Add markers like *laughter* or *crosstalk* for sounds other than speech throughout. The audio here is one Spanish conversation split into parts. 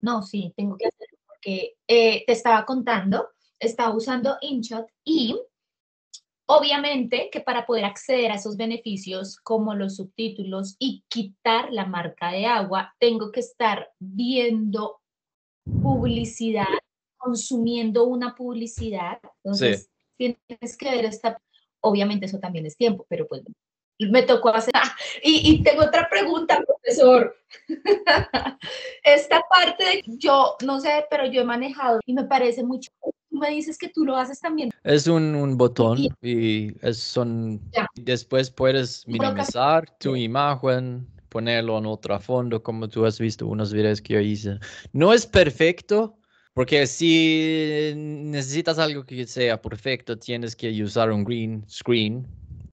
No, sí, tengo que hacerlo porque eh, te estaba contando, estaba usando InShot y obviamente que para poder acceder a esos beneficios como los subtítulos y quitar la marca de agua, tengo que estar viendo publicidad, consumiendo una publicidad. Entonces, tienes que ver esta, obviamente eso también es tiempo, pero pues me tocó hacer. y, y, tengo otra pregunta, profesor. *laughs* Esta parte de yo, no sé, pero yo he manejado y me parece mucho. Tú me dices que tú lo haces también. Es un, un botón y, es, son. Después puedes minimizar tu imagen, ponerlo en otro fondo, como tú has visto unos videos que yo hice. No es perfecto. Porque si necesitas algo que sea perfecto, tienes que usar un green screen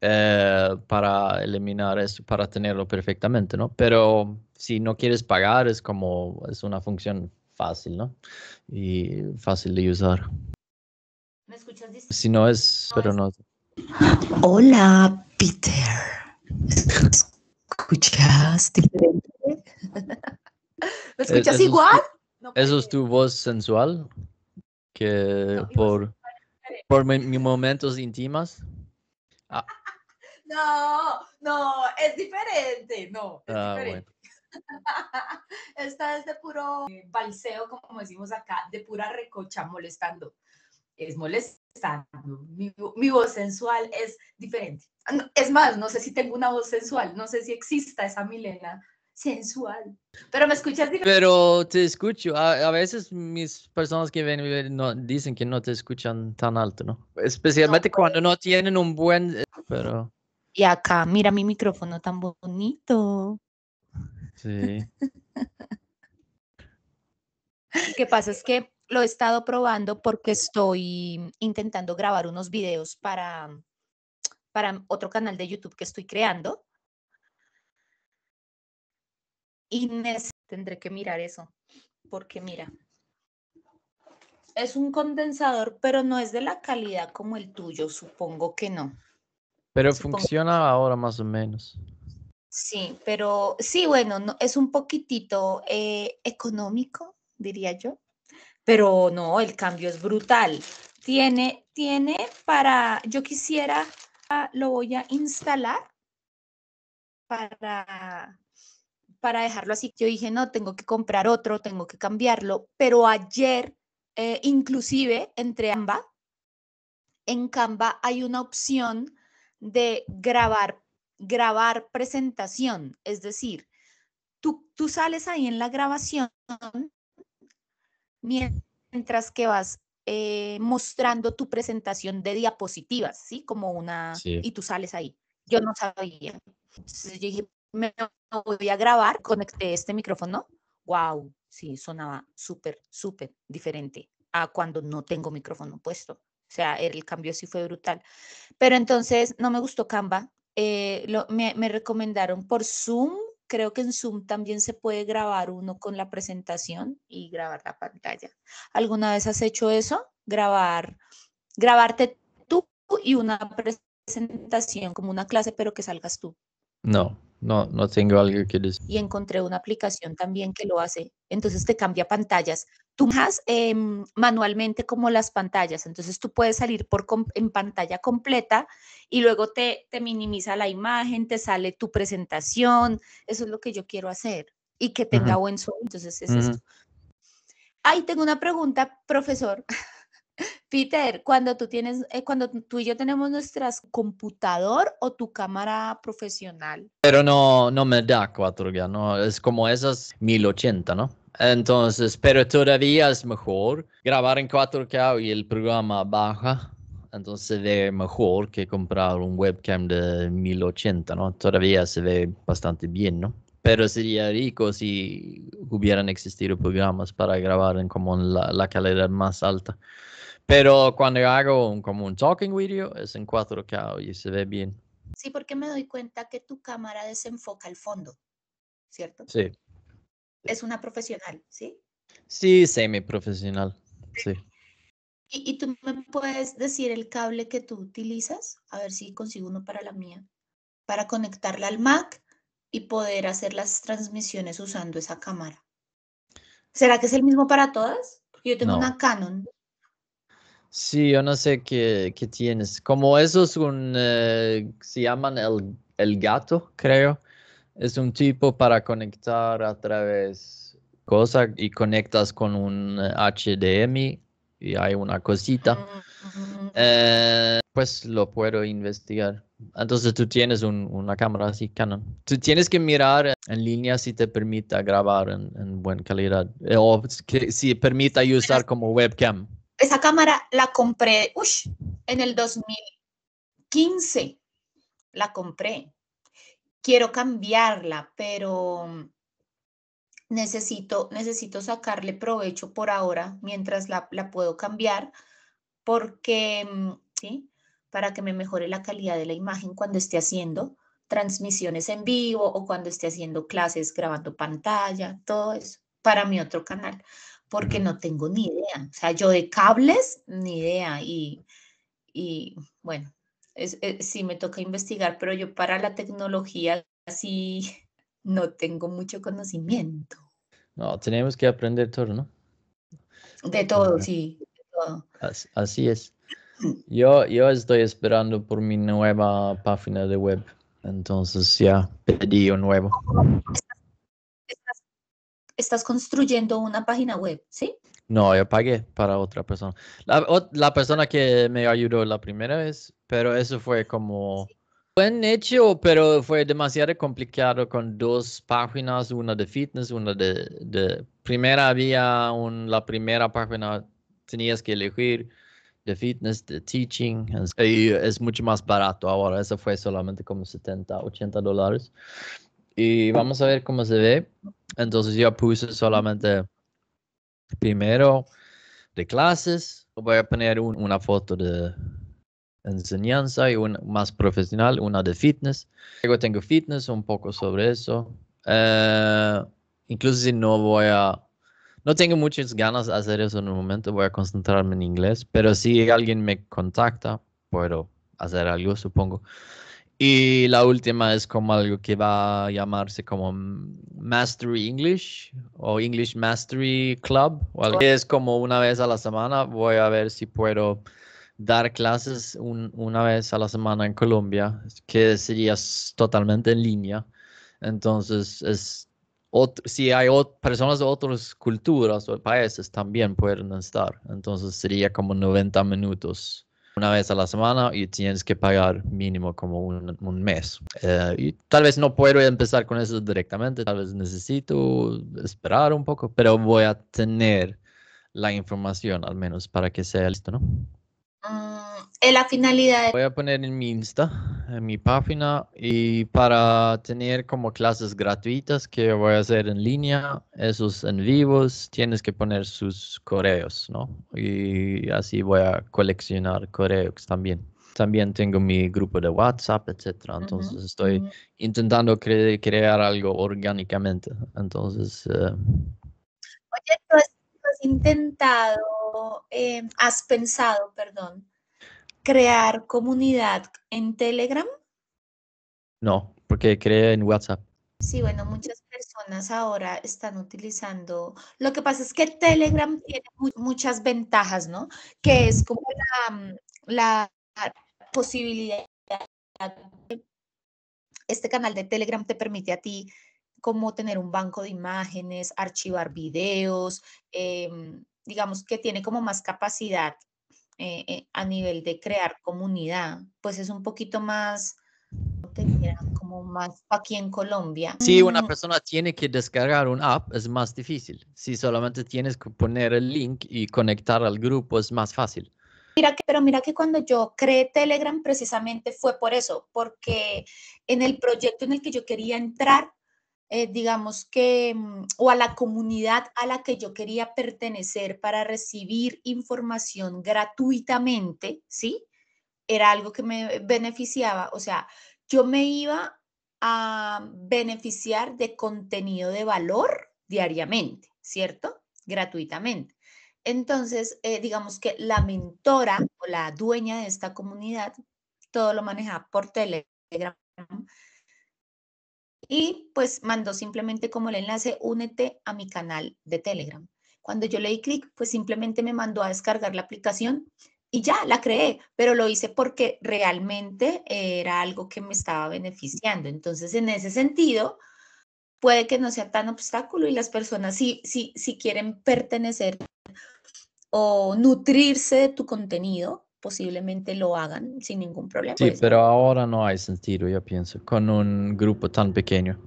eh, para eliminar eso, para tenerlo perfectamente, ¿no? Pero si no quieres pagar, es como, es una función fácil, ¿no? Y fácil de usar. ¿Me escuchas? Si no es, pero no. Hola, Peter. ¿Escuchas diferente? ¿Me escuchas igual? ¿Eso es tu voz sensual? Que por, por mis momentos íntimos. No, no, es diferente, no, es ah, diferente. *laughs* Esta es de puro balseo, como decimos acá, de pura recocha, molestando. Es molestando. Mi, mi, voz sensual es diferente. Es más, no sé si tengo una voz sensual, no sé si exista esa Milena sensual. Pero me escuchas diferente. Pero te escucho. A, veces mis personas que ven no, dicen que no te escuchan tan alto, ¿no? Especialmente cuando no tienen un buen... Pero... Y acá, mira mi micrófono tan bonito. Sí. ¿Qué pasa? Es que lo he estado probando porque estoy intentando grabar unos videos para, para otro canal de YouTube que estoy creando. Y tendré que mirar eso, porque mira, es un condensador, pero no es de la calidad como el tuyo, supongo que no. Pero funciona ahora más o menos. Sí, pero sí, bueno, no, es un poquitito eh, económico, diría yo, pero no, el cambio es brutal. Tiene, tiene para, yo quisiera, lo voy a instalar para, para dejarlo así. Yo dije, no, tengo que comprar otro, tengo que cambiarlo, pero ayer, eh, inclusive, entre ambas, en Canva hay una opción de grabar, grabar presentación, es decir, tú, tú sales ahí en la grabación mientras que vas eh, mostrando tu presentación de diapositivas, ¿sí? Como una... Y tú sales ahí. Yo no sabía. Entonces yo dije, me voy a grabar, conecté este micrófono. Wow, sí, sonaba súper, súper diferente a cuando no tengo micrófono puesto. O sea, el cambio sí fue brutal. Pero entonces no me gustó Canva. Eh, me, me, recomendaron por Zoom. Creo que en Zoom también se puede grabar uno con la presentación y grabar la pantalla. ¿Alguna vez has hecho eso? Grabar, grabarte tú y una presentación como una clase, pero que salgas tú. No, no, no tengo algo que decir. Y encontré una aplicación también que lo hace. Entonces te cambia pantallas. Tú has em, manualmente como las pantallas. Entonces tú puedes salir por en pantalla completa y luego te, te minimiza la imagen, te sale tu presentación. Eso es lo que yo quiero hacer y que tenga buen sonido. Entonces es esto. Ahí tengo una pregunta, profesor. *laughs* Peter, cuando tú tienes, eh, cuando tú y yo tenemos nuestras computador o tu cámara profesional. Pero no, no me da 4K, ¿no? Es como esas 1080, ¿no? Entonces, pero todavía es mejor grabar en 4K y el programa baja. Entonces se ve mejor que comprar un webcam de 1080, ¿no? Todavía se ve bastante bien, ¿no? Pero sería rico si hubieran existido programas para grabar en como la, la calidad más alta. Pero cuando hago un, como un talking video es en 4K y se ve bien. Sí, porque me doy cuenta que tu cámara desenfoca el fondo, ¿cierto? Sí. Es una profesional, ¿sí? Sí, semi-profesional, sí. ¿Y, ¿Y, tú me puedes decir el cable que tú utilizas? A ver si consigo uno para la mía. Para conectarla al Mac y poder hacer las transmisiones usando esa cámara. ¿Será que es el mismo para todas? Porque yo tengo una Canon. Sí, yo no sé qué, qué tienes. Como eso es un, eh, se llaman el, el, gato, creo. Es un tipo para conectar a través cosas y conectas con un HDMI y hay una cosita. Eh, pues lo puedo investigar. Entonces tú tienes una cámara así Canon. Tú tienes que mirar en línea si te permite grabar en, buena calidad eh, o que, si permite usar como webcam. Esa cámara la compré en el 2015. La compré. Quiero cambiarla, pero necesito, necesito sacarle provecho por ahora mientras la, la puedo cambiar porque, mm, ¿sí? Para que me mejore la calidad de la imagen cuando esté haciendo transmisiones en vivo o cuando esté haciendo clases grabando pantalla, todo eso, para mi otro canal porque no tengo ni idea. O sea, yo de cables, ni idea. Y, y bueno, es, sí me toca investigar, pero yo para la tecnología sí *laughs* no tengo mucho conocimiento. No, tenemos que aprender todo, ¿no? De todo, sí. De todo. Así, es. *clears throat* Yo, yo estoy esperando por mi nueva página de web. Entonces ya pedí un nuevo estás construyendo una página web, ¿sí? No, yo pagué para otra persona. La, persona que me ayudó la primera vez, pero eso fue como buen hecho, pero fue demasiado complicado con dos páginas, una de fitness, una de... primera había un, la primera página, tenías que elegir de fitness, de teaching, y es mucho más barato ahora, eso fue solamente como 70, 80 dólares. Y vamos a ver cómo se ve. Entonces yo puse solamente primero de clases. Voy a poner una foto de enseñanza y una más profesional, una de fitness. Luego tengo fitness, un poco sobre eso. Eh, incluso si no voy a... No tengo muchas ganas de hacer eso en un momento, voy a concentrarme en inglés, pero si alguien me contacta, puedo hacer algo, supongo. Y la última es como algo que va a llamarse como Mastery English o English Mastery Club. Es como una vez a la semana. Voy a ver si puedo dar clases una vez a la semana en Colombia, que sería totalmente en línea. Entonces, es si hay personas de otras culturas o países también pueden estar. Entonces, sería como 90 minutos una vez a la semana y tienes que pagar mínimo como un, mes. Eh, y tal vez no puedo empezar con eso directamente, tal vez necesito esperar un poco, pero voy a tener la información al menos para que sea listo, ¿no? en la finalidad. Voy a poner en mi Insta, en mi página, y para tener como clases gratuitas que voy a hacer en línea, esos en vivos, tienes que poner sus correos, ¿no? Y así voy a coleccionar correos también. También tengo mi grupo de WhatsApp, etcétera. Entonces estoy intentando crear algo orgánicamente. Entonces. Eh, Oye, ¿tú has, intentado, eh, has pensado, perdón, crear comunidad en Telegram? No, porque creé en WhatsApp. Sí, bueno, muchas personas ahora están utilizando. Lo que pasa es que Telegram tiene muchas ventajas, ¿no? Que es como la, la posibilidad. Este canal de Telegram te permite a ti como tener un banco de imágenes, archivar videos, em, digamos que tiene como más capacidad eh, eh, a nivel de crear comunidad, pues es un poquito más, como más aquí en Colombia. Si una mm. persona tiene que descargar un app, es más difícil. Si solamente tienes que poner el link y conectar al grupo, es más fácil. Mira que, pero mira que cuando yo creé Telegram precisamente fue por eso, porque en el proyecto en el que yo quería entrar, eh, digamos que, mm, o a la comunidad a la que yo quería pertenecer para recibir información gratuitamente, ¿sí? Era algo que me beneficiaba, o sea, yo me iba a beneficiar de contenido de valor diariamente, ¿cierto? Gratuitamente. Entonces, eh, digamos que la mentora o la dueña de esta comunidad, todo lo maneja por Telegram y pues mandó simplemente como el enlace, únete a mi canal de Telegram. Cuando yo le di clic, pues simplemente me mandó a descargar la aplicación y ya la creé, pero lo hice porque realmente era algo que me estaba beneficiando. Entonces, en ese sentido, puede que no sea tan obstáculo y las personas si, si, si quieren pertenecer o nutrirse de tu contenido, posiblemente lo hagan sin ningún problema. Sí, pero ahora no hay sentido, yo pienso, con un grupo tan pequeño.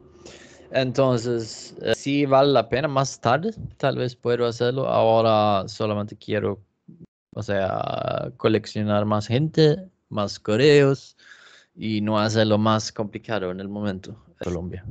Entonces, eh, sí vale la pena más tarde, tal vez puedo hacerlo. Ahora solamente quiero, o sea, coleccionar más gente, más correos y no hacerlo más complicado en el momento en Colombia.